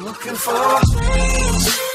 looking for